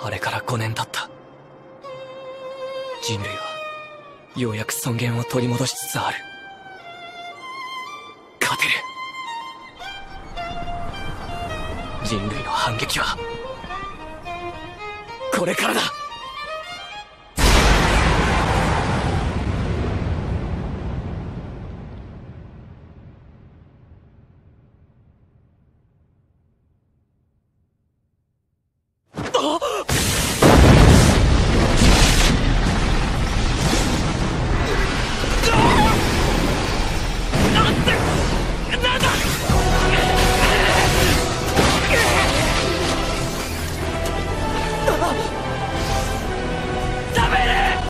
あれから5年経った。人類はようやく尊厳を取り戻しつつある。勝てる。人類の反撃はこれからだ。啊